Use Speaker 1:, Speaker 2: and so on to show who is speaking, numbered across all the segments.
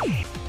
Speaker 1: Bye.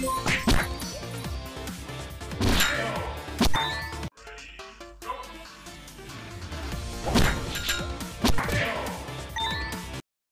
Speaker 2: Yeah.